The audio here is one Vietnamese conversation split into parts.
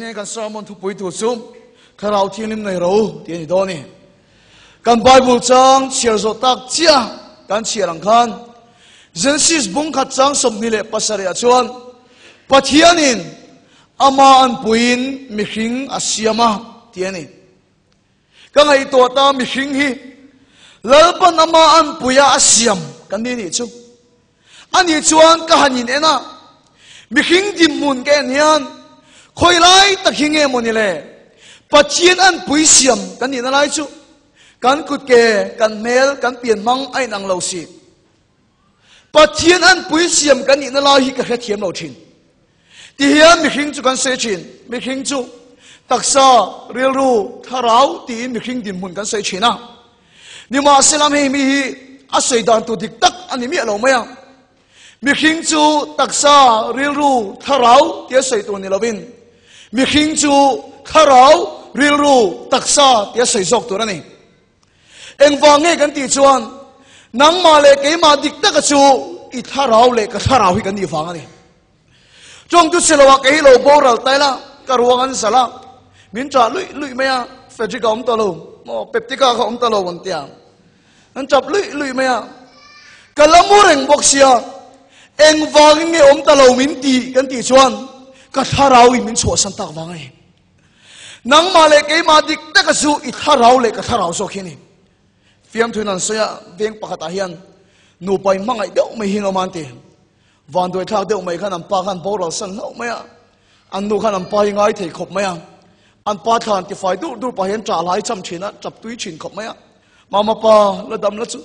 nghe kan sermon thu pui tu sum kharau thianim nei ro ti ni do ni kan bible chang chiar zo tak chia kan chiarang khan genesis bung khat chang som ni le pasari a chuan pathianin ama an puin mi hring asiama thiên ani ka ngai to ta mi hring hi lalpan ama an puya asiam kan ni ni chu ani chuan ka hanin ena mi hring dim mun ke nian คอยไล่ตะคิงเงมนี่แหละปัจเจียนอันปุยเสียมกันนี่นะไรจุกันกุดเกกันเมลกันเปลี่ยนมังไอ้นางเราสิปัจเจียนอันปุยเสียมกันนี่นะไรฮิกระเทียมเราทิ้งที่เฮียมีคิงจูกันเสชินมีคิงจูตักซาเรียนรู้ทาราวตีมีคิงดินมุนกันเสชินะนี่มาเสลามเฮมีฮีอาศัยดานตัวดิกตักอันนี้มีอะไรไหม่ะมีคิงจูตักซาเรียนรู้ทาราวที่อสียตัวนี่เราวิน mi khinh chu kharau ril ru taksa tia sei zok tu rani eng wa nge kan ti chuan nang ma le ke ma dik ta ka chu i tharau le ka tharau hi kan ni wang ani chong tu selo ke lo boral tai la ka ruang an sala min cha lui lui me ya fe om to lo mo peptika ka om to lo won tia an chap lui lui me ya kalamu reng eng wa nge om ta lo min ti kan ti chuan ka tharau in min chho san tak wangai nang ma le ke ma dik ta ka su i tharau le ka tharau so khini fiam thunan soya veng pakata hian nu pai mangai deu mai hin oman te van doi thak deu mai khan am pa khan boral san no maya an nu khan am pa hi ngai thei khop maya an pa than ti fai du du pa hian tra lai cham thina chap tui chin khop maya ma pa la dam la chu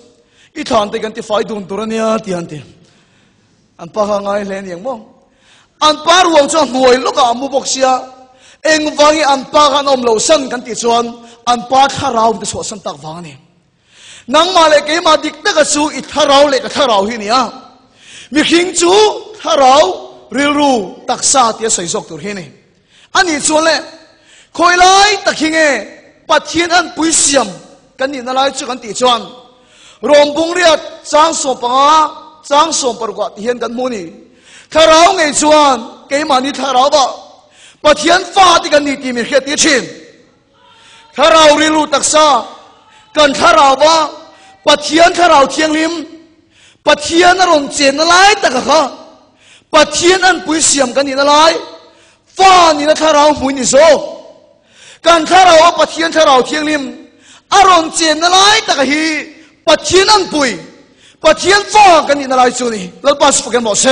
i than te kan ti fai dun turania ti an te an pa ngai len yang mo an pa ruang cho hnuai loka mu bok sia eng wangi an pa kan om lo san kan ti chuan an pa tharau te so san tak wang ni nang ma le ke ma dik ta ka su i tharau le ka tharau hi ni a mi khing chu tharau ril ru taksa ti sai sok tur hi ni ani chuan le khoi lai taking e pathian an pui siam kan ni na lai chu kan ti chuan rom bung riat chang so pa chang so par kwa ti hian kan mu ni 他老爱穿，给嘛你他老吧，把天发的个你地面黑地青，他老的路特沙，跟他老吧，把天他老天林，把天那龙捡的来的个哈，把天恩不想跟你的来，发你的他老母你说，跟他老吧，把天他老天林，阿龙捡的来的个嘿，把天恩不，把天发跟你的来做你，那把是不跟我说。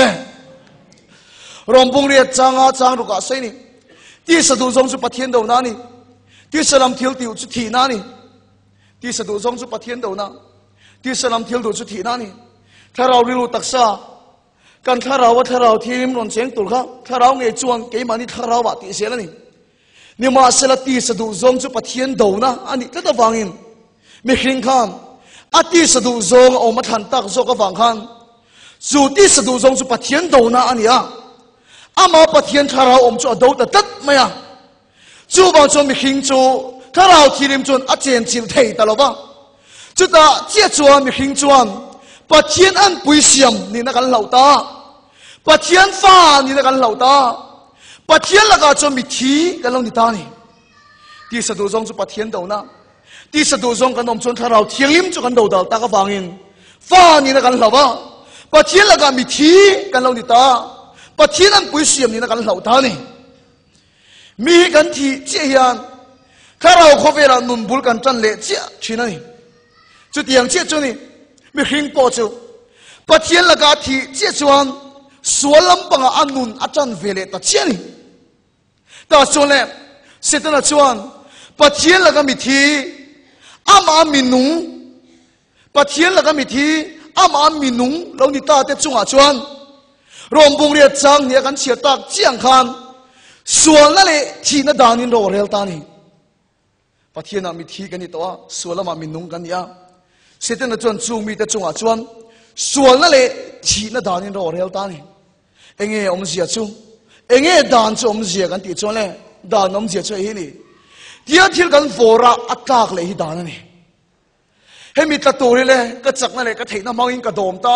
Bung riat changa chang ruka sei ni ti sadu zong chu pathian do na ni ti salam thil tiu chu thi na ni ti sadu zong chu pathian do na ti salam thil do chu thi na ni tharau rilu taksa kan tharau wa tharau thim ron cheng tul kha tharau nge cuang ke mani tharau ba ti sel ni ni ma sela ti sadu zong chu pathian do na ani ta ta wangin mi hring kham ati sadu zong o ma than tak zo ka wang khan zu ti sadu zong chu pathian do na ani ya. 阿妈把天他老，我们就阿斗得得没呀？就帮做咪庆祝，他老提林尊阿坚就提得了吧？就打接住阿咪庆，把天安归乡，你那个老大，把天发你那个老大，把天那个做咪提，跟老你打你。第十多章就把天斗呢，第十多章跟我们尊他老提林就跟斗到，打个方言，发你那个老吧，把天那个咪提，跟老你打。不听不许你们那个老头子，没敢提意见。他让我们那边弄不了，干仗了，这谁呢？就听这句呢，没听不错。不听那个提这句完，所有人把那安弄阿张完了，这谁呢？这完了，这那完，不听那个提阿妈咪弄，不听那个提阿妈咪弄，然后你打的冲阿完。 รวมบุงเรียจังเนี่ยกันเสียตักเจียงคานส่วนนั่นเลยที่นัะดานินโรเรลตานี่ปะเทียนามีที่กันนี่ตัวส่วนละมามีนุ่งกันเนี่ยเสร็จนัดนจวนจูมีแต่จงอาจวนส่วนนั่นเลยที่นัะดานินโรเรลตานี่เองเอ๋อมเสียจูเองเอ๋ดานจูอมเสียกันติดจวนเลยดานอมเสียจูเฮนี่เดียวที่กันโฟระอัตากเลยฮิดานนี่เฮมีตะตูนี่เลยก็จักนั่นเลยก็เทน้ำมองอินกระโดมตา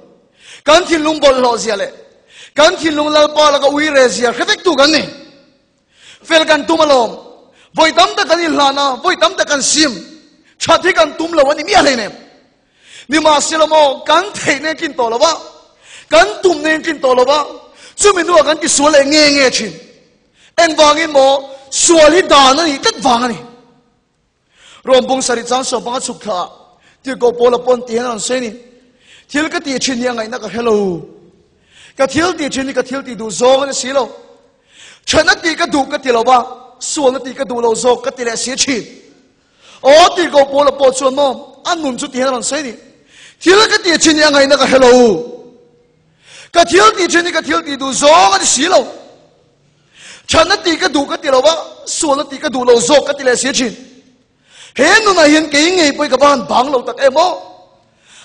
kan thin lung bol lo zia le kan thil lung lal pa la ka ui re zia khefek tu kan ni fel kan tu malom voi tam ta kan il lana voi tam ta kan sim chathi kan tum lo ni mi ale ne ni ma silomo kan thei ne kin to lo ba kan tum ne kin to lo ba chu min nu kan ti su le nge nge chin en wang in mo sual hi da na ni tat wang ni rom bung sari chang so bang chuk tha ti ko pola pon ti han se ni thil ka ti chin yang ai na cái hello. Cái thiếu tiền chuyện cái thiếu tiền đủ zo cái xí lo chuyện nó tiền cái đủ cái tiền lo ba số nó tiền cái đủ lo zo cái tiền là xí chi. Ở tiền cái bộ là bộ số nó anh muốn chút tiền là làm sao đi. Thiếu cái tiền chuyện yang ngày nó cái hello. Cái thiếu tiền chuyện cái thiếu tiền đủ zo cái xí lo chuyện nó tiền cái đủ cái tiền lo ba số nó tiền cái đủ lo zo cái tiền là xí chi. Hiện nó là hiện cái ngày bây giờ bạn bằng lâu tắc em ô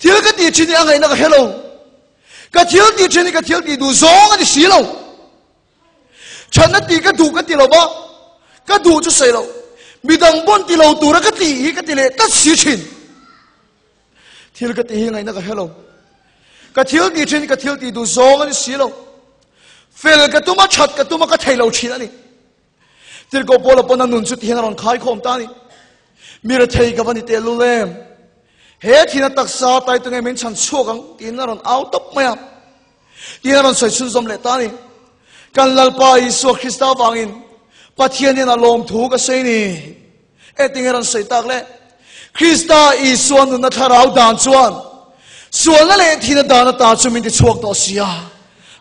thiếu cái tiền chi anh ấy nó cái hello cái thiếu tiền trên cái thiếu tiền đủ gió cái đi xí lâu chân nó tiền cái đủ cái tiền lâu bao cái đủ cho xây lâu mi đồng bốn tiền lâu đủ ra cái tiền cái tiền lệ tất xí chín thiếu cái đi ngay nó cái hello cái thiếu tiền trên cái thiếu tiền đủ gió cái đi xí lâu phê cái tuma chặt cái tuma cái thay lâu chín này til bao nhiêu pona chút chu tihan còn khai khom ta đi mira thei cái vấn đề lu lem he thina tak sa tai tu nge men chan chu gang tin na ron out of maya tin na ron soi sun zom le ta ni kan lal pa isu krista wangin pathian ni na lom thu ka sei ni e ting ron sei tak le krista isu nu na tharau dan chuan sual na le thina dan ta chu min ti chuak to sia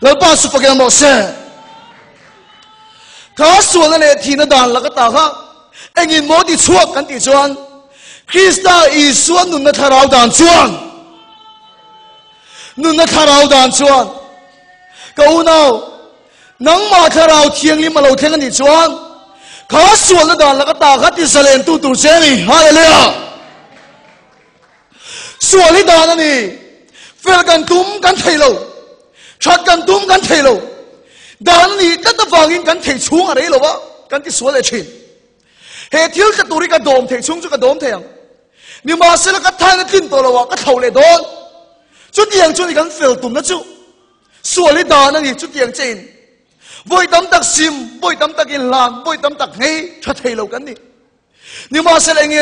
lal pa su fakeng mo se ka sual na le thina dan la ka ta kha engin mo ti chuak kan ti chuan Krista Isu nun na tharau dan chuan nun na tharau dan chuan ka unau nang ma tharau thiang lim lo theng ni chuan kha sual na dan la ka ta kha ti salen tu tu che ni hallelujah sual hi dan ani fel kan tum kan thei lo chat kan tum kan thei lo dan ni ta ta wangin kan thei chung a rei lo ba kan ti sual e chin he thil ka turi ka dom thei chung chu ka dom thei 你马上那个太拉听到了哇，个头来多就这绰ียง绰ี跟 feel tum 那你就两วนนี่心านนี่绰ียงจีน，วอย给你。你มตักซิมวอยตั้มตักเงินล่างวอยตั้มตักให้ชัดให้เรากันนี่，尼玛塞拉เงี้，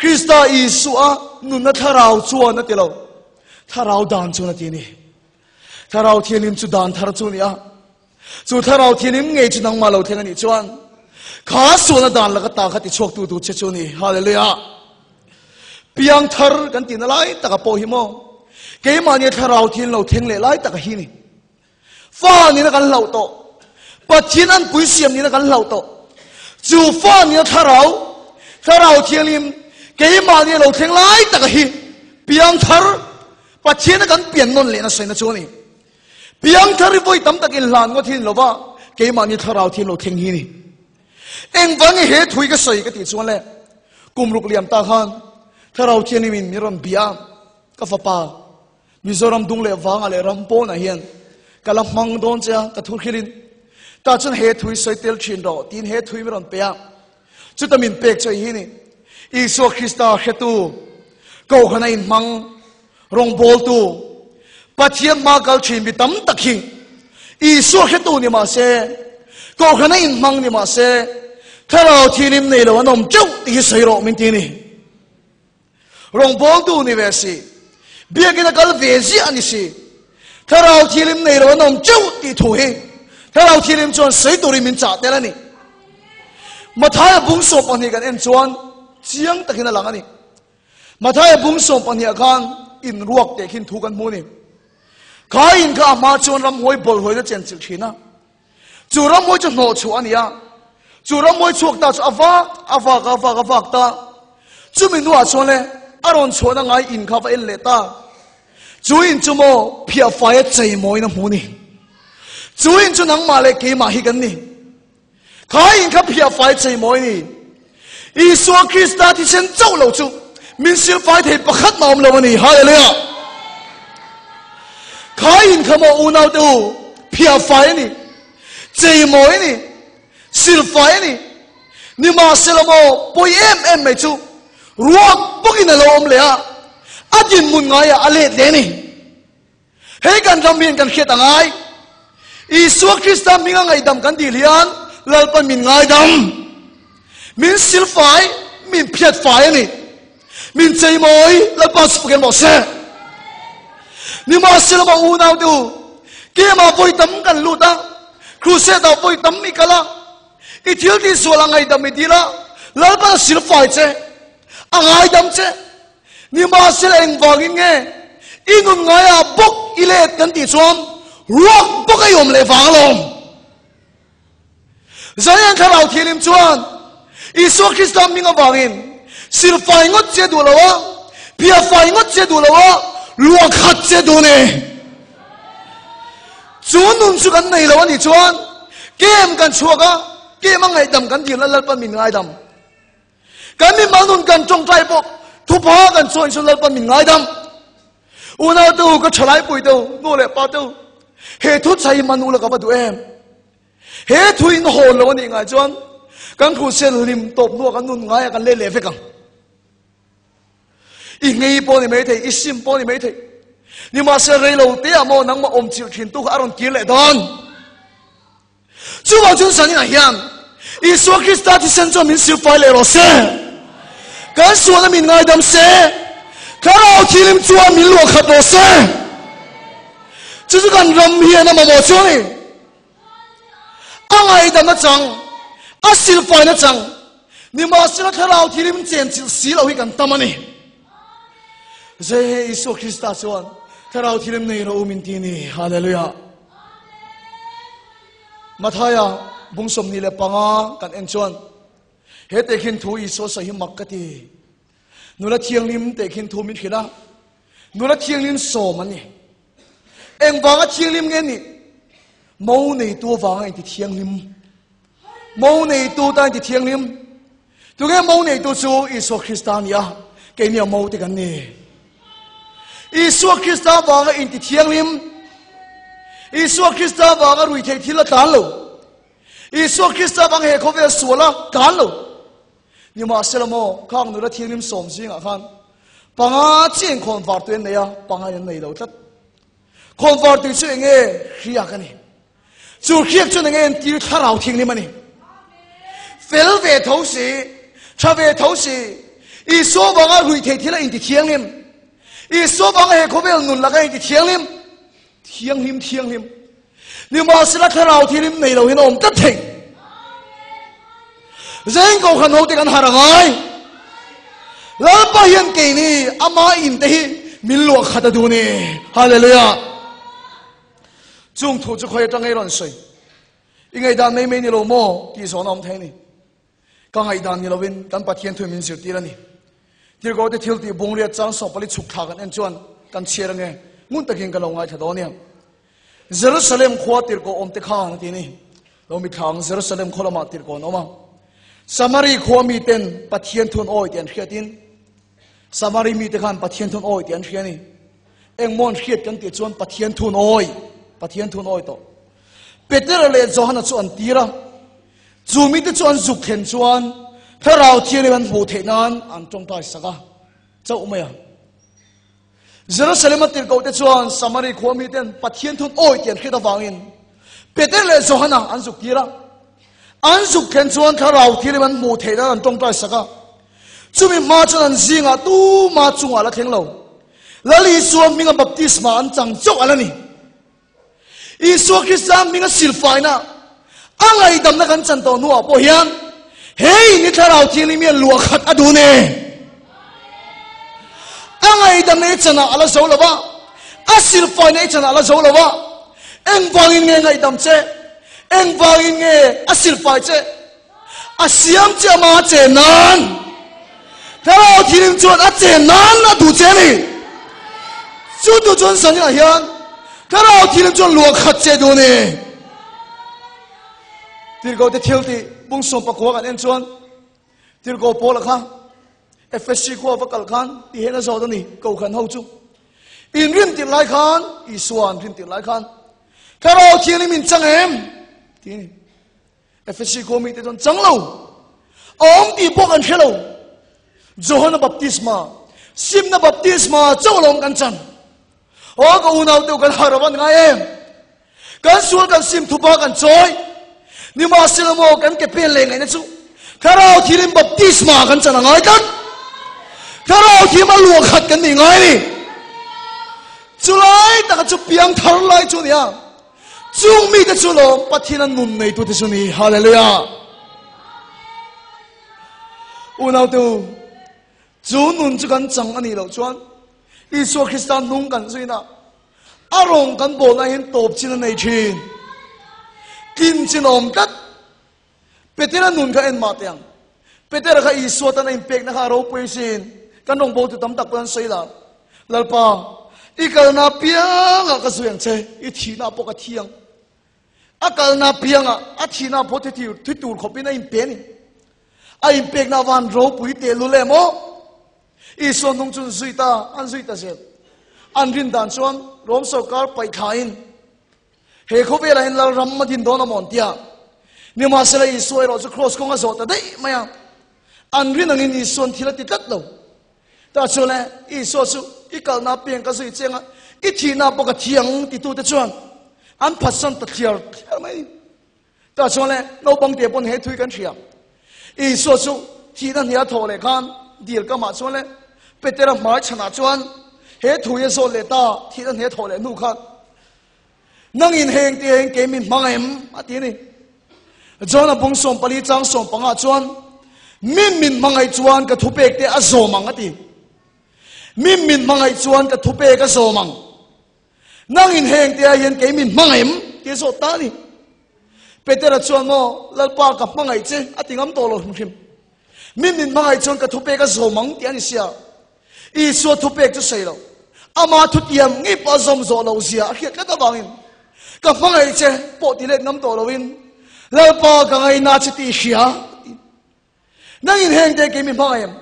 คริสต์อิสุอานุนนัทเราชวนนัติเราทวถ้าเราดานชวนนัตินี่ทาราวเทียนิมจุดานทารชวนเนี่ะจูถ้าราวเทียนิมเงยจุนังมาเราเทียนนี่ชวนขาส่วนดานแล้วก็ตาขัดติโชคตูดูเชชวนี่ฮาเลลูยาเปียงทารกันตีนอะไรตะกับโปฮิโมเกี่ยมานี่ทาราวเทียนเราเทียนเลยไรตะกับฮินี่ฟ้านี่นะกันเราโตปัจจินันปุยเสียมนี่นะกันเราโตจูฟ้านี่ถ้าราวทาราวเทียนิม cái mà đi lâu thiên lai ta cái piang thar pa chiến gần biển non lệ nó xây nó chỗ này piang thar voi tấm ta cái làn ngó thiên lova cái mà đi thar ao thiên lâu thiên hi này em vẫn hết thui cái xây cái tiền chỗ này cùng lục liam ta khan thar ao thiên này mình miram bia cái phá pa mizoram dung lệ vang ale rampo na hiền cái làm mang don cha cái thu khi ta chân hết thui xây tel chín đó tin hết thui miram bia chúng ta mình bẹt cho hi này iso krista hetu ko khana in mang rong bol tu pathian ma kal chin bi tam takhin iso hetu ni ma se ko khana in mang ni ma se tharo thinim nei lo anom chau ti sai ro min ti ni. Rong bol tu ni ve si, bia kina kal ve si. Ani si tharo thinim nei lo anom chau ti thu hi tharo thinim chon sai tu ri min cha te la ni. Mà thái bung so anh kan en chuan. 想他能啷个呢？马大爷，甭说，半夜看，一入屋，他肯图干么呢？他一看到麻将桌那么活跃，活跃的简直了，那，桌子活跃就闹潮呢呀！桌子活跃，桌打桌，啊哇，啊哇，啊哇，啊哇，打！这么闹潮呢，阿东潮那该一看到一来打，主人怎么偏不爱折磨你呢？主人怎么能骂得这么一根呢？他一看到偏不爱折磨你。 อีสัวคริสต์ที่ฉันเจ้าเราจูมินสิลไฟเทปขัดนอมเราวันนี้ฮาเลลูยาข้าอินขโมอุณาดูเพียไฟนี่ใจมอยนี่สิลไฟนี่นี่มาสิลโมปอยเอ็มเอ็มไม่จูรัวปุกินเราอมเลยอะอาจินมุนไงอะอเลดเลนี่เฮกันรำเมียนกันเขียตังไงอีสัวคริสต์มีไงดำกันดีเลียน lalpan min ngai dam min sil fai min phiat fai ni min chei moi lalpan spuken mo xe, ni mà sil mà u nào du kia mà voi tấm cần lụt da khu xe tàu voi tấm mi kala i thil đi so la ngai dam mi di la lalpan sil fai che angai dam che ni ma sil eng wangin nge ingun ngai a bok ile kan ti chuan ruak bok ayom le wang lom zayan kharau thilim chuan isu christa minga bangin sil fai ngot che du lawa pia fai ngot che du lawa lua khat che du ne chu nun su kan nei lawa ni chuan kem kan chuaka kem angai dam kan di lal pa min ngai dam kan mi mang nun kan trong trai bok thu pa kan chuan chu lal pa min ngai dam una tu, ka chalai pui tu no le pa tu. He thu chai manu la ka ba du em he thu in ho lo ni nga chuan kan khu sen lim top nu kan nun ngai kan le le fe kang i ngei po ni mai thei i sim po ni mai thei ni ma se rei lo te amo nang ma om chil thin tu aron ki le don chu wa chun san nga hiam i so krista ti sen cho min sil fai le ro se kan su na min ngai dam se ka ro karo thilim chuwa min lo khat ro se chu chu kan ram hian na ma mo chu ni angai dam na chang a sil fai na chang ni ma sila tharau thirim chen chil si lo hi kan tamani je isu krista chuan tharau thirim nei ro min ti ni hallelujah mathaya bungsom ni le panga kan en chuan he te khin thu iso sa hi makkati nula thiang lim te khin thu min khila nula thiang lim so mani eng wanga thiang lim nge ni mâu này tua vàng anh thì lim mâu này tu ta thì thiêng liêm tu dạ. cái mâu này tu chú Isu Christian ya cái nhiều mâu thì cái này Isu vào cái in thì thiêng liêm Isu Christian vào cái rủi thầy thì là tán lâu Isu Christian vàng hệ có về sủa là tán lâu nhưng mà sẽ là mô khang nữa là thiêng liêm sớm gì ngã khan à, bằng á chiến con vart tuyên này à bằng á nhân này đâu tất. Con vart tuyên chuyện nghe khi à cái này. Chủ khiếp cho nên nghe tiêu thà rào thiên đi mà nè 分别头时，差别头时，伊说：“王阿会提提拉，伊提听 Him；伊说王阿会哭悲，阿努拉格，伊提听 Him，听 Him，听 Him。尼摩斯拉克劳提林，每老人都听。人工看我，提干哈拉来。老怕现凯尼，阿妈印提米洛卡达多尼，哈利路亚。中途就可以当爱乱睡，因为咱妹妹尼罗摩，地上那我们听呢。” Ka ngai dan ni lo win kan pathian thu min sir ti la ni tir go te thil ti bung ria chang so pali chuk tha kan en chuan kan cher nge ngun takin ka lo ngai tha do ni jerusalem khwa tir ko om te khang ti ni lo mi thang jerusalem kholama tir kon oma samari khomi ten pathian thun oi ten khiatin samari mi te khan pathian thun oi ten khiani eng mon khiat kan ti chuan pathian thun oi pathian thun oi to peter le johana chu an tira chu mi te chuan zuk khen chuan tharau thian lên hu the nan an trong tai saka chau mày Jerusalem tiền cầu te chuan samari khomi ten pathian thun oi tiền khi ta vang in peter le johana an zuk tira an zuk khen chuan tharau thian lên hu the nan an trong tai saka chu mi ma chuan an zinga tu ma chunga la theng lo lali suam minga baptisma an chang chok alani isu khristam minga silfaina ang ay dam na kan chan to nuwa po hian. Hei, ni tharau thi ni mian lua khat adu ne. Angai dam ne chana ala zo lawa a silfaina e chana ala zo lawa eng wangin nge ngai dam che. Eng wangin nge asil fa che. A che ma che nan. Tharau thi nim chuan a che nan na du che ni. Chu tu chuan sang ya hian. Tharau thi nim chuan lua khat che du ne tir go te thil ti bung som pa ko kan en chuan. Tir go pol kha. Fsc ko va kal khan, ti hena zo ni ko khan ho chu. In rim ti lai khan, i suan rim ti lai khan. Karo thi ni min chang em. Ti ni. Fsc ko mi te don chang lo om ti bo kan khelo johana baptisma, simna baptisma cholom kan chan. O ko unau te kan harawan ngai em. Kan sul kan sim thupa kan choi. นิมาสิลโมกันเก็บเป็นเลงไงนะสุถ้าเราที่ริมบัพติสมากันจะง่ายกันถ้าเราที่มาลวงขัดกันนี่ง่ายนี่จุไลแต่ก็จะเปียงทารไลจุเนี่ยจุงมีแต่จุลมปฏินันนุนในตัวที่สุนีฮาเลลูยาอุณาตูจูนุนจุกันจังอันนี้เราชวนอิสุคริสตานุงกันสุนะอารมณ์กันโบนไอเห็นตบจินในชีน chin om kat. Petera nun ka en ma tiang petera ka isu ta na impact na ka ro pui sin. Kan dong bo tu tam tak pan sei la. Lalpa ikal na piang ka suyang che, i thi na po ka thiang. Akal na piang a thi na po te thi thi tur khopi na impact ni. A impact na van ro pui te lu le mo. I isu nong chun zui ta, an zui ta zel. An rin dan chuan, rom so kar pai thain 黑咖啡来了怎么听懂那吗第啊！你码是来一所以老子 crosscountry 说的对没有 i'm really 提了这个楼到时候呢一说出一个那变个是这样一提那不括提昂的多的转 i'm present here 呢老帮爹帮你推上去啊一说出提到你的头来看你要干嘛说呢别得了麻将那转黑土也说来打提到你的头来怒看 nang in heng ti heng ke min mang em. Ati ni. Jona bung som pali chang som panga chuan min min mangai chuan ka thupek te a zo mang ati min min mangai chuan ka thupe ka zomang nang in heng te yen ke min mang em. Ke zo ta ni. Petera chuan mo lalpa ka mangai che ati ngam to lo him min min mangai chuan ka thupe ka zomang ti ani sia i so thupek chu sei lo. Ama thutiam ngi pa zom zo lo zia a khiat ka ta bangin ka mangai che po ti le ngam to lo win lalpa ka ngai na chi ti sia nang in heng te ke min mangai em.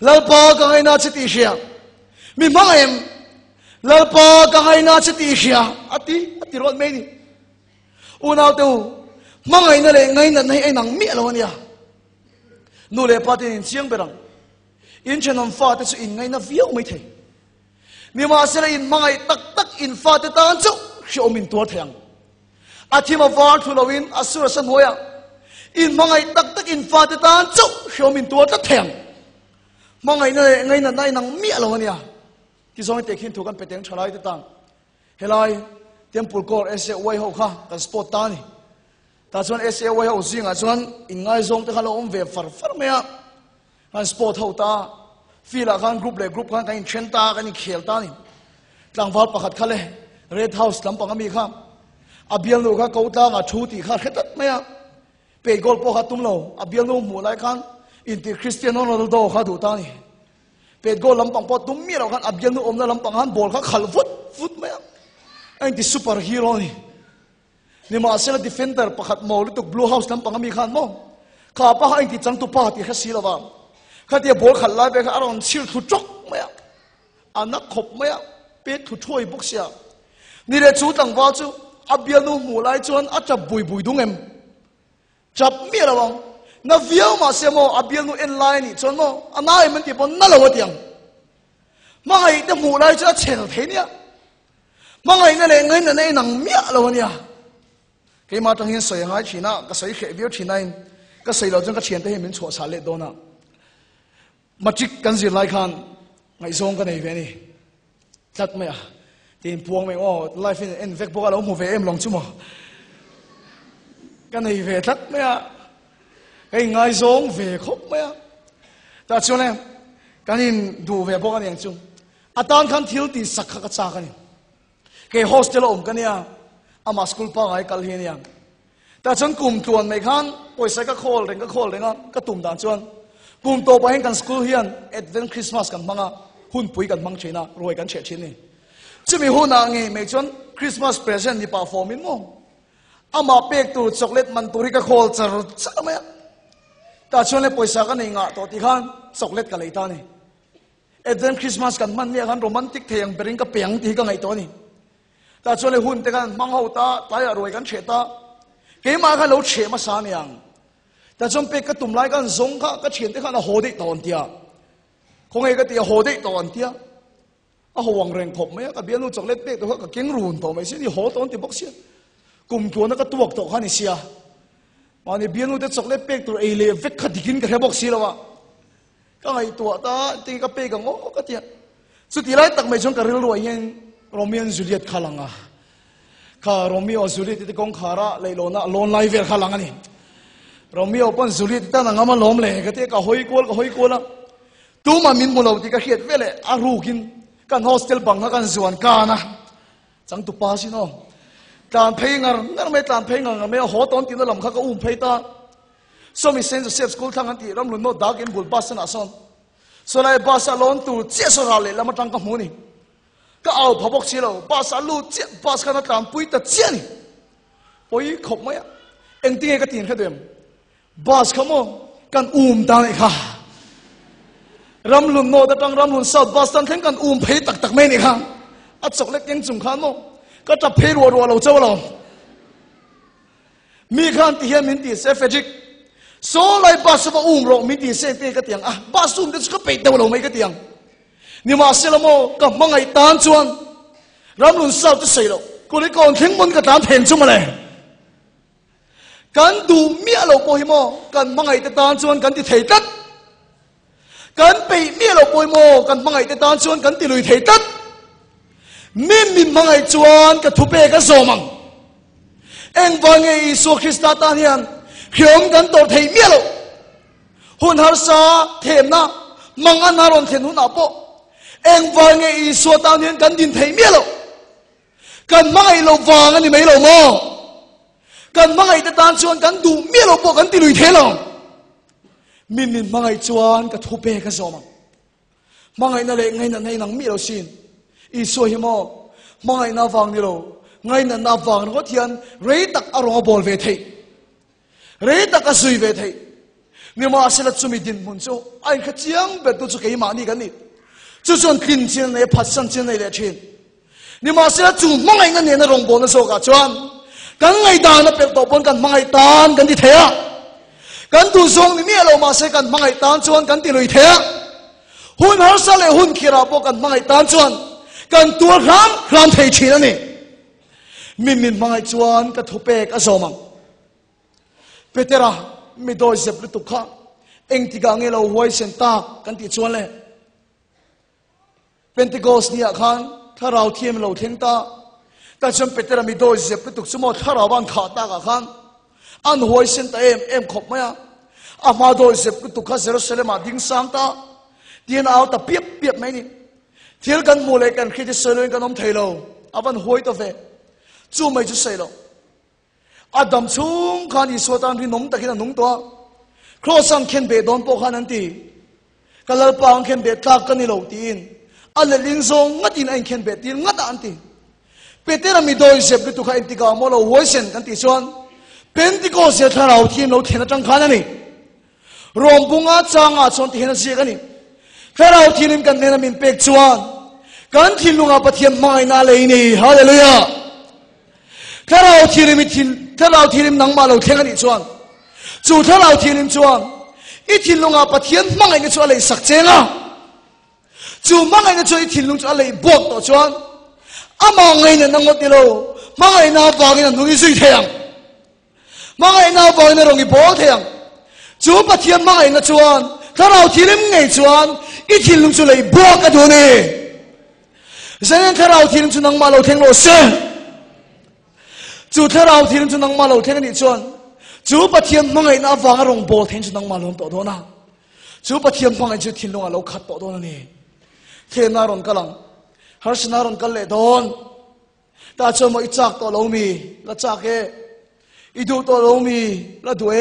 Lalpa ka ngai na chi ti sia mi mangai em. Lalpa ka ngai na chi ti sia ati ati rot me ni unaw tu mangai na le ngai na nei ai nang mi lo nia nu le pa tin chiang berang in chen om fa te chu in ngai na viau mai the mi ma se in mangai tak tak in fa te tan chu shi om in tua thang a thi ma var thu lo in asura san hoya in mangai tak tak in fa te tan chu shi om in tua ta thang mangai na ngai na nai nang mi lo nia ki zong te khin thu kan pe teng chalai te tang helai temple core ese wai ho kha kan spot ta ni ta chuan ese wai ho zinga chuan in ngai zong te khalo om ve far far mea kan sport ho ta fila kan group le group kan in chen ta kan khel ta ni tlang wal pakhat khale red house lam pang ami kha abial no kha ko ta nga thu ti kha khetat mea pe gol po kha tum lo. Abial no mu lai khan inti christian no do kha du ta ni. Pe gol lam pang po tum mi lo khan. Abial om na lam pang han bol kha khal fut fut mea anh ti superhero ni. Ni ma sela defender pakhat mo. Lutuk blue house lam pangami khan mo. Kha pa ha ti chang tu pa ti kha silawa kha ti bol khal lai be kha aron sil thu chok maya. Anak khop maya. Pe thu thoi buk sia 你的主动帮助阿比尔努姆来做阿扎背背东人加咩了王？那表嘛什么？阿比尔努恩来你做梦阿那也没地方那么多地方妈呀那我来这前头陪你啊妈呀那两个人的那能灭了我呢给妈等一下谁还去呢个谁还没有去呢个谁的这个钱都还没错查嘞多呢。那这个东西来看？我送给你给你怎么样 tiền buông mình ô life in in vek bốc là ông về em lòng chứ mà cái này về thắt mấy à cái ngay giống về khóc mấy à ta cho nên cái này đủ về bốc anh em chung à tan khăn thiếu thì sạc khắc sạc anh cái hostel ông cái này à à mà school pa cái cái này à ta chân cùng tuần mấy khăn ôi sẽ các khol đến các khol đến ngon các tụm đàn chân cùng tổ bay cái school hiền advent christmas cái măng à hun bụi cái măng china rồi cái chuyện này จุมีหูนางเงยไม่จนคริสต์มาสเพรเซนต์นี่ป่าฟอมินมองอามาเป็กตูช็อกเลตมันตุริกะโคลจะรู้จัไหมแต่ช่วงเล็ป่วยสักนี่งะตัวที่ขันช็อกเลตกะนเลยตานี่เอเดนคริสต์มาสกันมันเนี่ยกันโรแมนติกเทียงเปริงกะเปียงที่ก็ไงตัวนี้แต่ช่วงเล็หุ่นแต่กันมังหัวตาตายอรวยกันเฉตาเกมากันเราเฉมาสามียงแต่ช่วงเปกกะตุ่มไลกันซงก็ก็เฉียนแต่กันเราโหดิตอนเดียคงเอกตีโหดิตอนเดีย อาหวังแรงผมไหมก็บเบี้ยลูกจกเล็ดเป็กตัวก็เก่งรูนต่อไม่ใช่ที่หัวตอนที่บอกเสียกลุ่มตัวนั่นก็ตัวตัวขันเสียมันเนี่ยเบี้ยลูกจะกเล็ดเป็กตัวเอเล่เกขัดกินกับเฮบอกเสียละวะก็ไอตัวตาตีกับเป็กก็งอก็เตี้ยสุดที่ไรตักไม่ชงกับเรื่องรวยยังโรเมียนจูเลียตขลังอะข้าโรเมียนจูเลียตที่กงขาระเลยโลน่ะโลนไลเวลขลังอันนี้โรเมียนปนจูเลียตที่ตั้งงั้นมล้มเลยก็เตี้ยก็หอยกวลก็หอยกวลละตัวมันมินมุลเอาที่ก็เขียดเวลเลยอารูกิน kan hostel bang ha kan zuan kana chang tu pa sino tlan phengar ngar me tlan phengar me ho ton tin lam kha ka um pheita so mi sense of school thang anti ram lun no dak in bul bus na son so lai bus alone tu che so ra le lam tang ka mu ni ka au phobok silo bus alu che bus kana tlan pui ta che ni poi khop ma ya eng ti ka tin kha dem bus khamo kan um ta le kha รำลุนโนแต่ต้องรำลุนสซาท์บอสตันทั้งกันอุ้มเพยตักตักไม่นี่ครับอัศสกเล็กยังจุงขานโนก็จะเพยรัวรัวเราเจ้าเรามีข้างที่เห็นมินตีเซฟเฟจิกโซลไลบาสบาอุ้มเรามินตีเซฟเตก็เตียงอะบาสุมเด็กก็ไปเดาเราไม่ก็เตียงนี่มาเสลโมกับมังไอตานชวนรำลุนสซาท์จะเสียเรากูเลยก่อนทิ้งมันก็ตามเพ่งชุมาเลยกันดูมีอะไรพอปฮิโมกันมังไอตานชวนกันที่เทิด cần bị mi lo mồ cần mong ngày tới tan chuan kan lùi lui tất. Mi mi mong ngày chuan, cần thu bê cái zo mang eng vâng vào ngày isu krista ta hian hiom cần tổ thấy mi lo hun har sa, thêm na mang an naron thiên hun apo em vang nghe ý xua tao cần tin thấy mi lộ cần mai lộ vàng anh mấy lộ mò. Cần mong ngày tới tan chuan cần đủ mi lộ bộ, cần tin lùi thế lòng min min mangai chuan ka thu pe ka zoma mangai na le ngai na nei nang mi lo sin i so hi mo mangai na wang ni lo. Ngai na na wang ngo thian re tak arong bol ve thei. Re tak a sui ve thei. Ni ma sila chumi din mun chu. Ai kha chiang be tu chu ke ma ni kan ni กันตูซงนี่เนี่เรามาเสกันมังไอตานชวนกันตีลุยเทะหุ่นฮาร์ซาเลหุ่นขีราปกันมังไอตานชวนกันตัวรามรามเทชีนั่นนี่มิมินมังไอชวนกัทุเปกอโซมังเปเตระมิโดยเจ็บลตุกขะเอ็งที่กางเงเราไวเซนตากันตีชวนเลยเป็นติโกสเนียคันถ้าเราเทียมเราเทนตาแต่ฉันเปเตระมิโดยเจ็บลุตุกสมอถ้าเราบังนขาตากะคัน อันหวยเส้นแต่เอ็มเอ็มขบไหมอะอามาโดยเสพกุตุกะเซรุสเลมาดิ้งสามตาเดียนเอาแต่เปียบเปียบไหมนี่เที่ยวกันมูเลยกันคิดจะเซลุยกันน้องเทโลอาวันหวยตัวเฟจู่ไม่จุเซโลอาดัมชุงขานอิสวตันที่น้องตะกินน้องตัวครอสังเข็นเบดอนปกานันตีกัลลปางเข็นเบดตากันนี่โลตีนอัลเลลิงซงงัดอินไอเข็นเบดตีนงัดอันตีเปเตรามีโดยเสพกุตุกะอินติกามโลหวยเซนกันตีชวน 本地个社团老天老天的张开了你，龙不啊张啊从天的写给你，看老天你跟你的明白转，跟天龙啊白天买那里呢？哈的路呀！看老天你们天，他老天你们能把老天给你转，就他老天你们转，一天龙啊白天买你转来实践啊，主买你转一天龙转来搏到转，阿妈爱你那我的喽，妈爱那把给你努力水太。马恩阿瓦那龙已博停，猪不填马恩个砖，他老填了没砖，一天拢就来博个多呢。现在他老填了能马老填了些，猪他老填了能马老填了点砖，猪不填马恩阿瓦那龙博停就能马龙多多呢，猪不填马恩就填龙阿老卡多多呢。天那龙个浪，还是那龙个嘞多，打这么一扎多农民，那扎个。 อิดูตัวลามีละดูเอ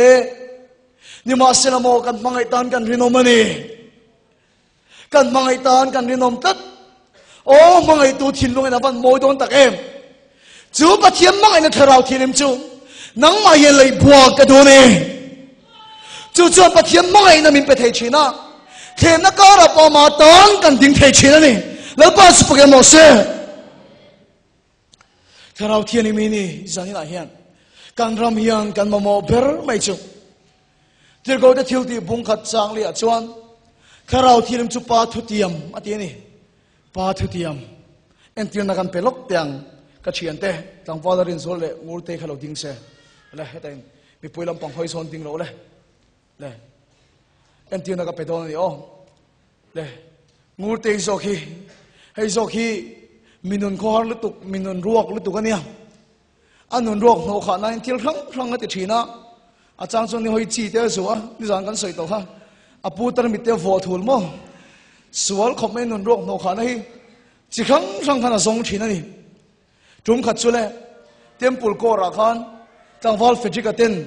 นิมาสินโมกันมังไอตานกันรินอมันนี่กันมังไอตานกันรินมตัดโอ้มังไอตูทิ้นลงไอนับวันโมยโดนตักเอ็มจูปะเทียนมังไอนัทเราทีนิมจูนังมาเยเลยบัวกระดูนี่จูจูปะเทียนมังไอนั้นมินไปเทชีนะเทนักการะปอมาตานกันดิ้งเทชีนะนี่แล้วป้าสุปเกมอเซ่ทเราทีนิมินี่จานิลาเฮียน kan ram hian kan mamo ber mai chu tir go te thil ti bung khat chang li a chuan karau thiam chu pa thu tiam ati ni pa thu tiam en tir na kan pelok tiang ka chian te tang pa rin sol le ngur te khalo ding se le hetain mi puilam pang hoi son ding lo le le en tir na ka pedon ni o le ngur te zo khi hay zo khi minun khor lu tuk minun ruak lu anh nôn ruộng nô khả năng thiếu răng răng cái tiền na à trang xuân này hơi chi tiêu số đi rằng cần sợi tàu ha à bù tân mít tiêu vô thul mò số không mấy nôn ruộng nô khả năng chỉ răng răng thằng là song chi này chúng khát xuống lên tiêm bùn cô ra khan trang vào phải chỉ cái tên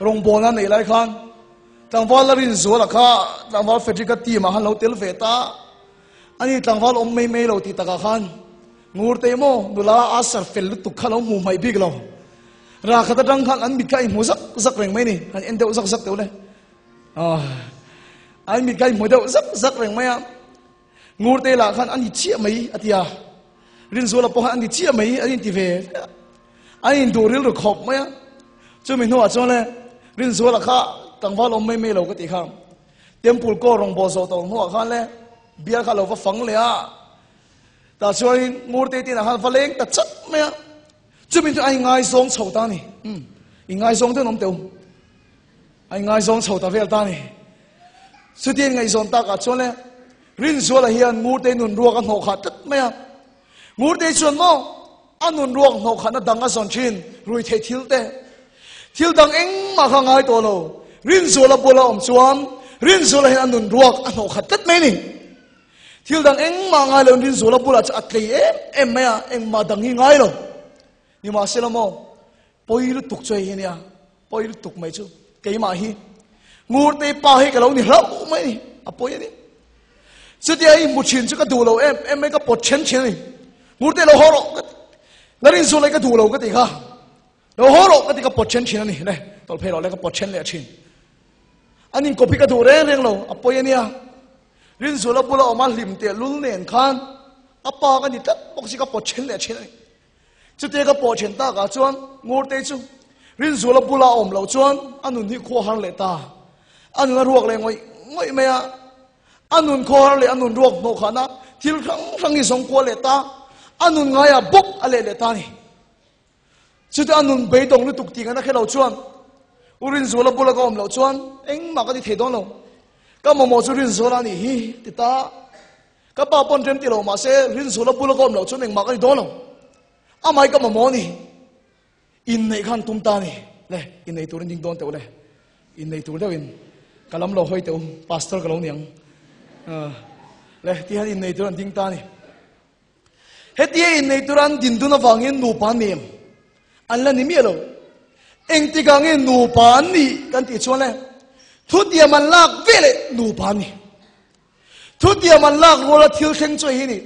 rong bò na này lại khan trang vào là rin số là kha trang vào phải chỉ cái tiêm mà hắn lâu tiêu về ta anh trang vào ông mây mây lâu thì ta khan ngur te mo nula asar fel tu khalo mu mai big lo ra khata dang khan an mit kai mu zak zak reng mai ni. An en deu zak zak deu le. Ah an mit kai mu deu zak zak reng mai ngur te la khan an hi chi mai atia. Rin zo po an hi chi mai an ti ve. An du ril ro khop mai chu min no a cho le rin zo la kha tangwal om mai mai lo ka ti kham temple ko rong bo so to ho khan le. Bia kha lo va phang le a ta chuan ngur te tin han faleng ta chat me chu min ai ngai song chho ta ni um i ngai song te nom teu ai ngai song chho ta vel ta ni su tiên ngai song ta ka chuan le rin zo la hian ngur te nun ruak a hno kha tat me ngur te chuan mo anun ruak hno kha na dang a son chin rui the thil te thil dang eng ma kha ngai to lo rin zo la bola om chuan rin zo la hian anun ruak a hno kha tat me ni thil dang eng ma ngai lo din zula pula cha atlei em em maya eng ma dang hi ngai lo. Ni ma se mo poilu tuk choi hi nia poilu tuk mai chu ke ma hi. Ngur te pa hi ka lo ni hlau mai ni, a poi ni chu ti ai mu chin chu ka du lo em em mai ka pot chen chen ni. Ngur te lo ho ro ngarin zula ka du lo ka ti kha lo ho ro ka ti ka pot chen chen ni ne, tol phe ro le ka pot chen le chin. Anin kopi ka du re reng lo, a poi ni a. รินสุลบุลออกมาหลิมเตะลุลเนนคันอปากันนี่ตัดบอกสิกับปดเช่นเลยเช่นเลยจะเตะกับปดเช่นตากาจวนงูเตะจูรินสุลบุลาอมเหล่าจวนอันนุนที่ขวานเลตาอันนุนรวกเลยงอยงอยไม่อะอันนุนขวานเลยอันนุนรวกโนขานะทิลครั้งครั้งนี้สองขวาวเลตาอันนุนไงอะบุกอะไรเลตานี่สุดอันนุนเบยตรงหรืตุกติกันนะแค่เราจวนอุรินสุลบุลก็อมเหล่าจวนเอ็งมากันที่เทดอนเรา các mồm zo lang nun to so ka ni các bà poi pa thu ti amani hallelujah ke ni nge con kan cho dia pola ni a isu krista pula các mồm chuan kan nun ruwa ka re chin ke ma kan lut aban ha dam thak tak em tero crusade kan kal aban ha dam thak tak em ni ma sila kan pa dia pola ni tata bangin kan nun ngaya min pote le tak chin rong nó vang lên nụ kan nun chol na chang ni lo. Ti 土地นเ拉为了วมั土地ากเวลอนูปา土地ทุนเดียวมัน我ากวัวละทิวแข้งจ้วยหินิ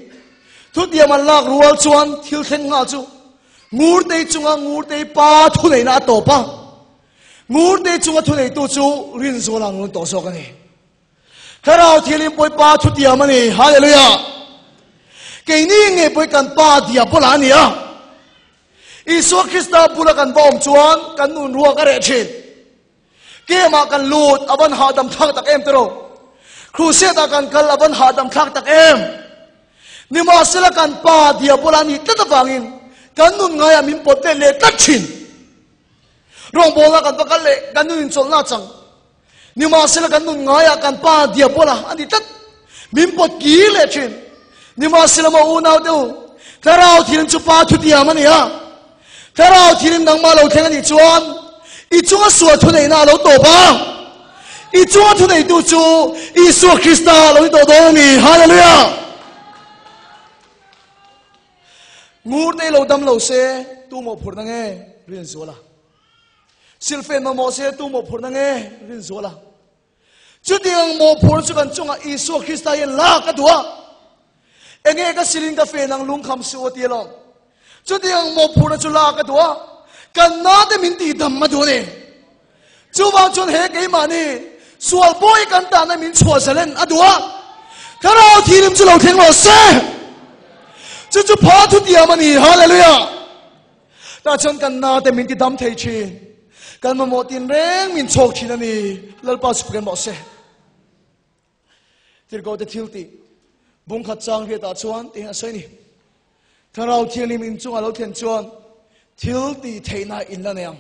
ทุนเดียวมันลา土地阿ว你วนทิวแข้งงาจุงูดได้จัวงูดได้ปาทุนั kia mà cần lụt, ở bên họ thắc tắc em tro khu xe ta cần cần ở bên thắc tắc em. Nhưng mà sẽ là cần pa địa bồ lan hít tất vàng in. Cần nun ngay à, mình bột tê lệ tất chín rong là cần ta cần lệ, cần nun chọn na chẳng. Nhưng mà sẽ là cần nun ngay à, cần pa địa bồ lan anh tất. Mình bột kỹ lệ chín nhưng mà sẽ là mà u đâu. Thế nào thì nên chụp pa thu tiền mà nhỉ à. thế nào thì nên đăng mà lâu thế này chuan i chua sua thu nei na lo to ba i chua thu nei tu chu i sua krista lo to do ni hallelujah ngur nei lo dam lo se tu mo phur na nge rin zola silfen ma mo se tu mo phur na nge rin zola chu ding mo phur chu kan chunga i sua krista ye la ka thua enge ka siling ka fe nang lung kham su ti lo chu ding mo phur chu la ka thua 跟哪的名地怎么多呢？就往村黑给嘛呢？说不会跟哪的名错什人阿多？看到天你们这老天老神，这就跑出地阿嘛呢？哈利了呀。大村跟哪的名地怎么提起？跟么某天人民错起了呢？老爸是不跟老神？这个的兄弟，甭看张飞打村，听下说呢？看到天里们村阿老天村。thil ti theina in la neang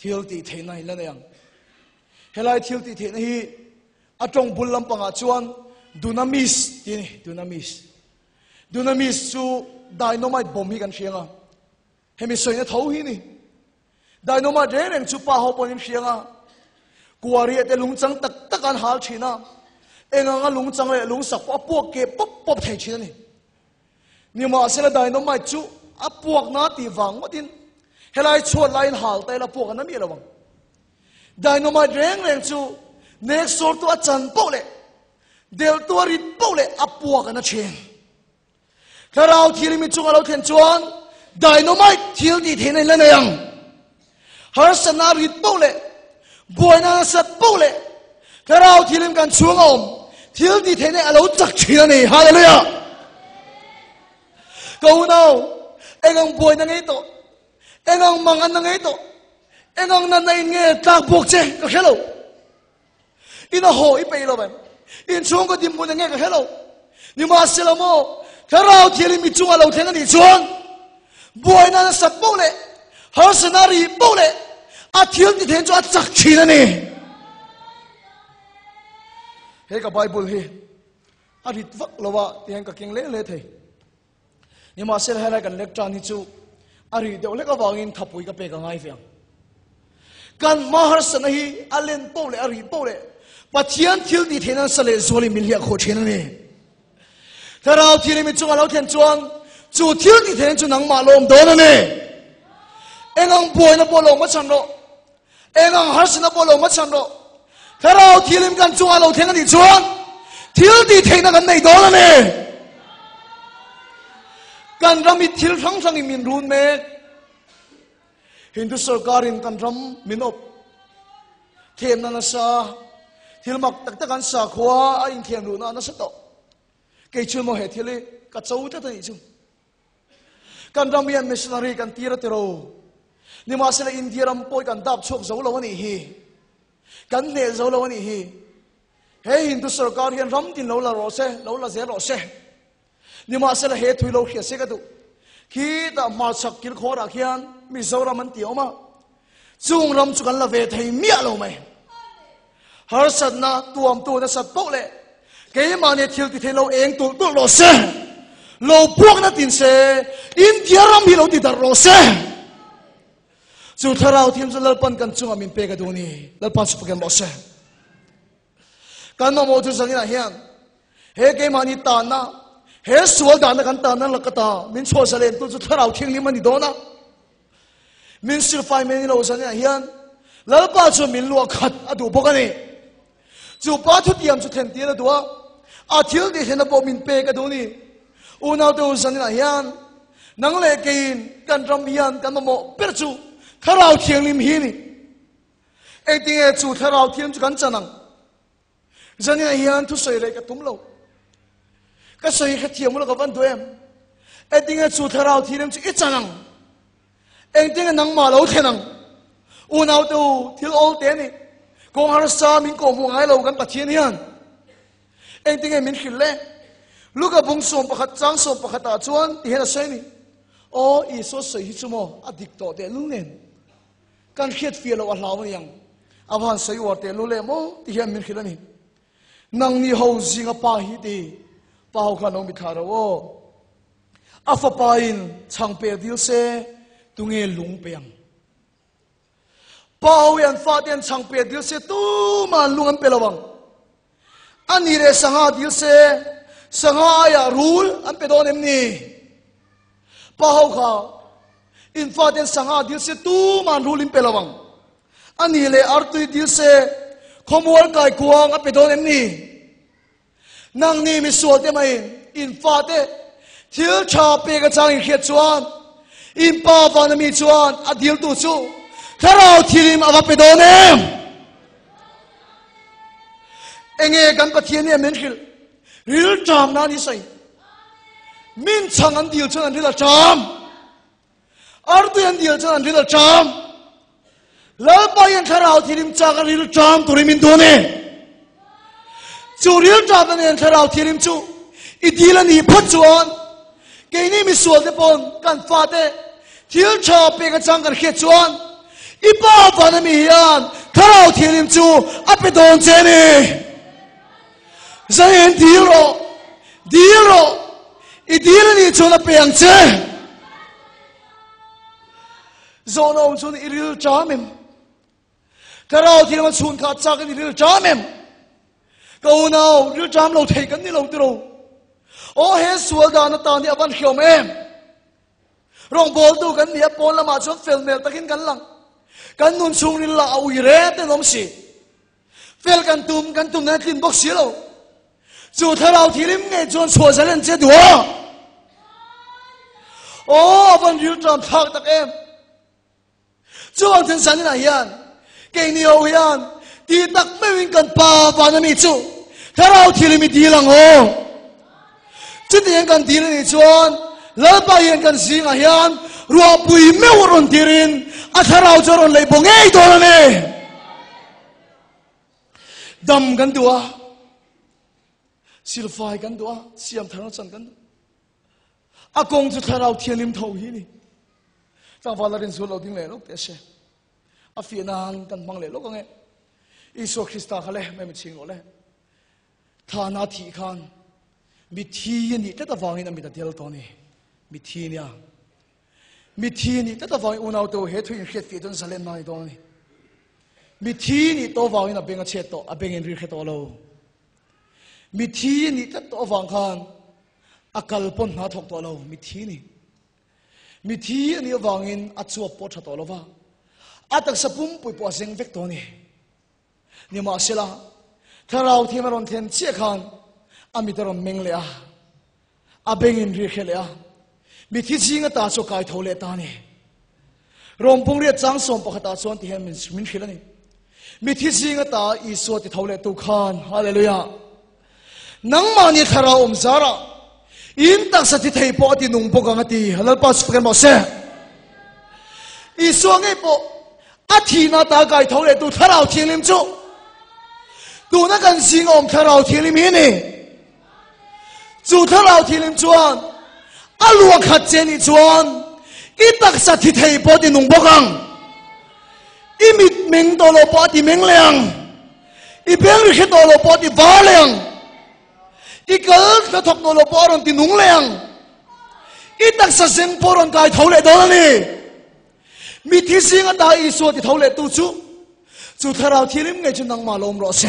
thil ti theina in la neam helai thil ti hi atong bul lam panga chuan dunamis ti dunamis. Dunamis su dynamite bomb hi kan hrianga hemi soina tho hi ni. Dynamite re ren chu pa ho ponim hrianga kuari ate lungchang tak tak an hal thina enganga lungchang le lungsa po po ke pop pop thei chi ni. Ni ma sela dynamite chu a puak na ti wang matin helai chuat lain hal tai la puak na mi lawang dynamite reng reng chu next sort to a chan po le. Del to ri po le a puak na chen karao thil mi chung alo then chuan dynamite thil ti the nei la na yang. Har sana ri po le boina sa po le. Karao thilim kan chuang om, thil ti the nei alo chak thina nei hallelujah! Go now! engang buai na ngai to engang mangan na ngai to engang na nai nge tak bok che ka hello in a ho i pe lo ban in chung ko dim bu na nge ka hello ni ma se lo mo tharau thieli mi chung a lo thena ni chuang buai na sat bo le har sanari bo le a thiel ni then at a chak chi na ni. He ka bible he a rit vak lo wa tiang ka king le le ni ma sel hela kan lek tani chu. Ari de lek awangin thapui ka pe ka ngai fiang. Kan mahar sanahi alen pole ari pole pathian thil di thena sale zoli milya kho thena ne tarau thile mi chunga lo mà chuang. Chu thil di thena chu nang ma lom do na ne engang boy na bolo nó chan ro engang har sina bolo nào chan ro tarau thilim kan chunga lo thena ni chuang. Thil di thena kan nei do na nè kan ram i thil thang thang i min run me hindu sarkar in kan ram min op. Thêm na na sa. Thil mak tak tak an sa khwa a in thêm ru na na sa to. Ke chu mo he thil i, ka chau ta ta i chu. Kan ram yan missionary kan tira tiro ni mà sila india ram poi kan dap chok zo lo ni hi. Kan ne zo lo ni hi. Hey hindu sarkar hian ram tin lâu la ro xe lâu la dễ ro xe ni ma sila he thui lo khia se ka tu khi ta ma sak kil kho ra khian, mi sau ra an ti oma. Chung ram chu kan la ve thei mi lo mai. Har sat na tuam tu na sat po le. Cái mà này thiếu thì thấy lâu em tu tu lo xe lâu buộc nó tin xe in tia ram hi lâu thì đã lo xe chú thà rau thêm cho lal pan kan chung amin pe ka du ni. Lal pan sup kan lo xe kan no mo tu sang ina hian. He cái mà ni ta na เฮสัวดานักันตานั่นละก็ตามินโซเซเลนตุจุทาราวทิ้งลิมันดีโดนะมินสิลไฟเมนิโลสันเนี่ยเฮียนแล้วป้าจุมินลัวขัดอดูพวกนี้จูป้าทุเยามจุเทนตียละตัวอาทิลดิเห็นบ่มินเปกันดูนี่อุณาตัวสันเยเฮียนนังเลกินกันรำเฮียนกันมโมเปิดจูเทาราวทิ้งลิมฮีนี่ไอ้ติเอจูทาราวทิ้งจูกันจันังสันเยเฮียนทุสัยเลยกับตุ้มเรา ka soi kha thiam lo ka van do em e ting chu tharau thiam chu i chanang e ting nang ma lo thenang u nau tu thil ol te ni kong har sa min ko mu ngai lo kan pathian hian e ting min khil le luka bung som pakhat chang som pakhat ta chuan ti hena soi ni o i so soi hi chumo adik to te lu nen kan khiat fi lo a hlaw yang awan soi wa te lu le mo ti hiam min khilani nang ni ho zinga pa hi ti pahukan om bitharo o changpe dil se tunge lungpeng pawian fatian changpe dil se tu ma lungan pelawang anire sanga dil se sanga ya an pedon emni pahukha in fatian se tu ma rulin pelawang anile artui dil se khomwal kuang a pedon นังนี่มีส่วนที่ไม่อินฟาเตทิลชาเปกจางอินเขียจวนอินปาฟานมีจวนอดีลตูจูถ้าเราทิลิมอวไปโดนเองเองเอกันก็เทียนเนี่ยมันคืนริลจามนานิสัมินชังอันเดียวชังอันริลจามอารตุยันเดียวชังอันริลจามแล้วไปยังข้าเราทิลิมจากริลจามตุริมินโดนเอง จูเรียนตาาบันเองทเราเทียมจูอีดีลนี่พัดจวนเกนี่มีส่วนเดปนกันฟาเตเทียนชาวเป็นกันจังกันเขจวนอีป้าฟานมีอันทเราเทียมจูอัปเปโดนเจนี่ใจเห็นดีโรดีโรออีดีลนี่ชวนเปียงเจ zona on chun iril วมิมเท่าที่ thirma chun kha chakan iril chamem ko nau ril cham lo thei kan ni lo tro o he sual da na ta ni avan khiom em rong bol tu kan ni pon la ma chun fel mel takin kan lang kan nun chung ni la au re te nom si fel kan tum kan tum na tin bok si lo chu tharau thilim nge chon chua zalen che duwa ô vẫn ril trầm thak tak em chu ang thân san na hian ke ni o hian ti tak me win kan pa pa na mi chu. Tharau thil mi ti lang o chu ti kan ti ni chuan la pa hian kan sing a hian ruwa pui me ron tirin a tharau choron lei bong ei to na ne dam kan tua silfai kan tua siam thang chan kan tua a kong chu tharau thian lim tho hi ni. Tang fa larin su lo ding le lo te se a fi nan kan mang le lo nge อิสุคริสต์เขเลยไม่มาชิงเลยท่านาทีขันมิทีนี่แต่ตะวังนี่มิตรเดียวตัวนี้มิทีเนี่ยมิทีนี่แต่ตะวังอุณหภูมิเหตุที่เหตุขึ้นจนสั่นเลยตัวนี้มิทีนี่ตัววังนี่เป็นกเชิดตัวเป็นเรื่องเหตัวเรามิทีนี่แต่ตัววังขันอาการปนหาทกตัวโลามิทีนี่มิทีนี่วังนี่อัศวปอดตัวโลาว่าอาตักสปุ่มปุยปัวเซงเวกตัวนี้ 你没事了他让我听了让天健康阿弥陀罗明了阿贝恩瑞克了每天骑一个大车开头来打你让我不略张手不和大车往地下面去了呢？每天骑一个大一缩的头来都看哈来了呀能把你抬到我们家了应当是提腿部的弄不过我的老板是不敢冒险你说那不阿提娜大概头来都他老天那么重主那根心我们特老天里面呢，主特老天里转，阿罗卡见你转，伊达萨提提波的农博港，伊米明多罗波的明亮，伊边里去多罗波的瓦亮，伊格尔特托多罗波人的农亮，伊达萨先波人该头来多了呢，米提心阿达伊说的头来都出，主特老天里面就能马龙罗些。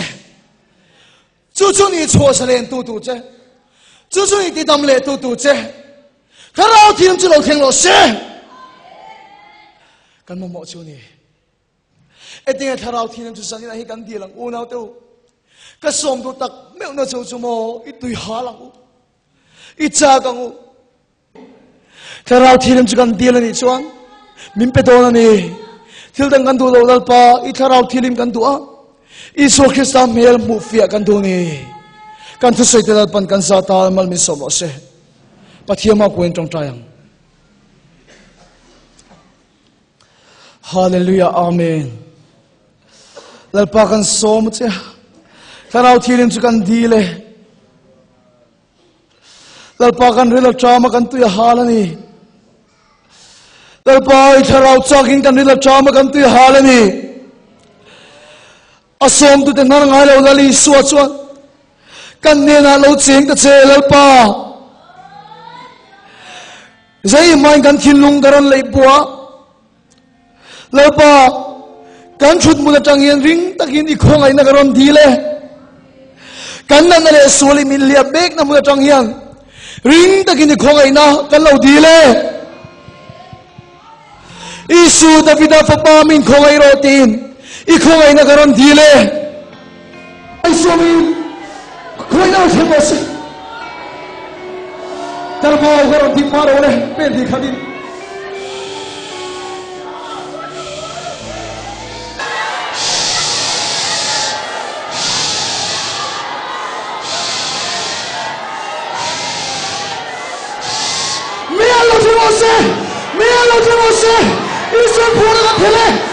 就祝你 chú ni chúa sanh lên tu tu chê. Chú chú ni ký tâm lệ tu tu chê. Karao thiêm cho lầu thiêng lò siê. Cảm ơn mộ chú ni. Ê tiên ơi Karao 多啊 isu krista mel mu fia kan du ni kan thu soi te dal pan kan sa ta mal mi so mo se pathiama ko en tong tayang hallelujah amen lalpa kan som che tharau thilim chu kan dile lalpa kan ril trauma kan tu ya halani lalpa i tharau chakin kan ril trauma kan tu ya halani asom tu te nan ngai lo lali suwa chuan kan ne na lo ching ta che lalpa zai mai kan thin lung garon lei bua lalpa kan chut mu tang yen ring takin i khong ai na garon di le kan na le soli min lia bek na mu tang yen ring takin i khong ai na kan lo di le isu davida fa pa min khong ai ro tin 이코마이나 그런 딜에 아이소미 코마이나 오셔버스 달마오 그런 뒷바로 오래 뺀디 가딘 Mira lo que você, mira lo que você, isso é pura da pele.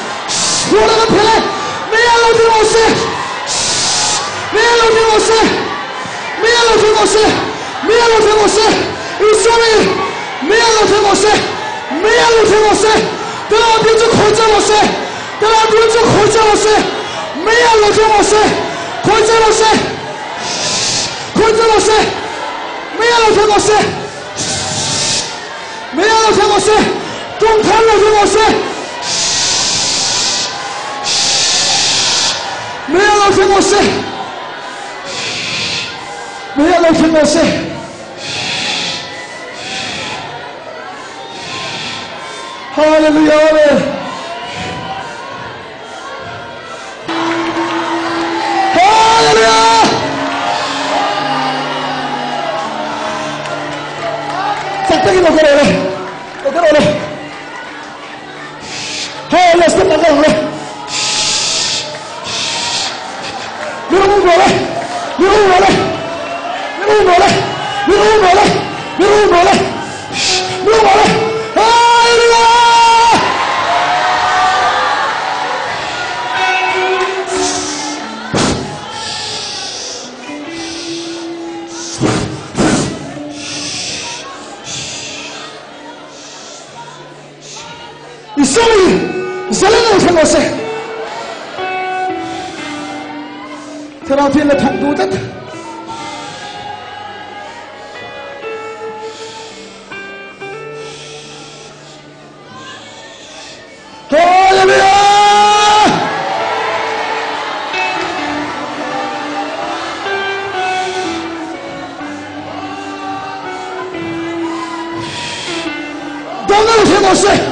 我了个傀儡，没有老天老师，没有老天老师，没有老天老师，没有老天老师，你说的没有老天老师，没有老天老师，德拉丁就苦战老师，德拉丁就苦战老师，没有老天老师，苦战老师，苦战老师，没有老天老师，没有老天老师，中台老天老师。没有老 Miralos en você. Miralos em você. Aleluia, aleluia. aquí, no quiero orar. No quiero orar. Oh, Mira karo ulit. mira mo ulit. mira mo ulit. mira mo ulit. mira mo ulit. mira mo ulit. Miro mo ulit. Hallelujah! Isoli, 这老天的痛苦在疼。Don't let him hear those things.